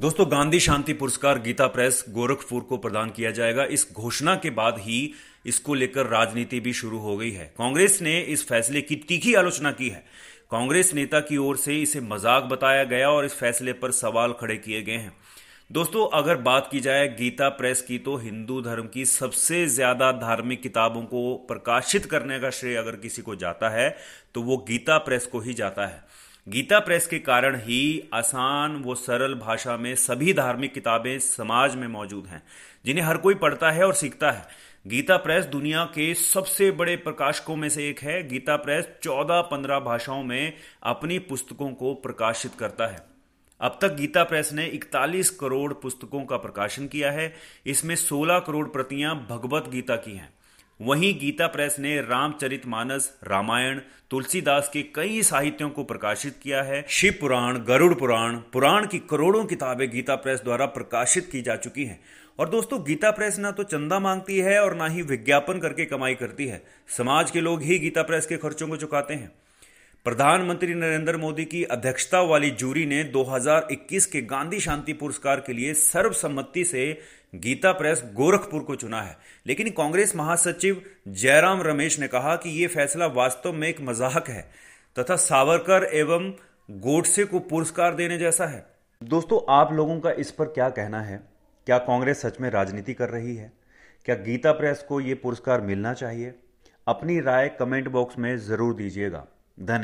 दोस्तों, गांधी शांति पुरस्कार गीता प्रेस गोरखपुर को प्रदान किया जाएगा। इस घोषणा के बाद ही इसको लेकर राजनीति भी शुरू हो गई है। कांग्रेस ने इस फैसले की तीखी आलोचना की है। कांग्रेस नेता की ओर से इसे मज़ाक बताया गया और इस फैसले पर सवाल खड़े किए गए हैं। दोस्तों, अगर बात की जाए गीता प्रेस की तो हिंदू धर्म की सबसे ज़्यादा धार्मिक किताबों को प्रकाशित करने का श्रेय अगर किसी को जाता है तो वो गीता प्रेस को ही जाता है। गीता प्रेस के कारण ही आसान व सरल भाषा में सभी धार्मिक किताबें समाज में मौजूद हैं, जिन्हें हर कोई पढ़ता है और सीखता है। गीता प्रेस दुनिया के सबसे बड़े प्रकाशकों में से एक है। गीता प्रेस 14-15 भाषाओं में अपनी पुस्तकों को प्रकाशित करता है। अब तक गीता प्रेस ने 41 करोड़ पुस्तकों का प्रकाशन किया है। इसमें 16 करोड़ प्रतियाँ भगवत गीता की हैं। वहीं गीता प्रेस ने रामचरित मानस, रामायण, तुलसीदास के कई साहित्यों को प्रकाशित किया है। शिव पुराण, गरुड़ पुराण पुराण की करोड़ों किताबें गीता प्रेस द्वारा प्रकाशित की जा चुकी हैं। और दोस्तों, गीता प्रेस ना तो चंदा मांगती है और ना ही विज्ञापन करके कमाई करती है। समाज के लोग ही गीता प्रेस के खर्चों को चुकाते हैं। प्रधानमंत्री नरेंद्र मोदी की अध्यक्षता वाली जूरी ने 2021 के गांधी शांति पुरस्कार के लिए सर्वसम्मति से गीता प्रेस गोरखपुर को चुना है। लेकिन कांग्रेस महासचिव जयराम रमेश ने कहा कि यह फैसला वास्तव में एक मज़ाक है तथा सावरकर एवं गोडसे को पुरस्कार देने जैसा है। दोस्तों, आप लोगों का इस पर क्या कहना है? क्या कांग्रेस सच में राजनीति कर रही है? क्या गीता प्रेस को यह पुरस्कार मिलना चाहिए? अपनी राय कमेंट बॉक्स में ज़रूर दीजिएगा। धन्यवाद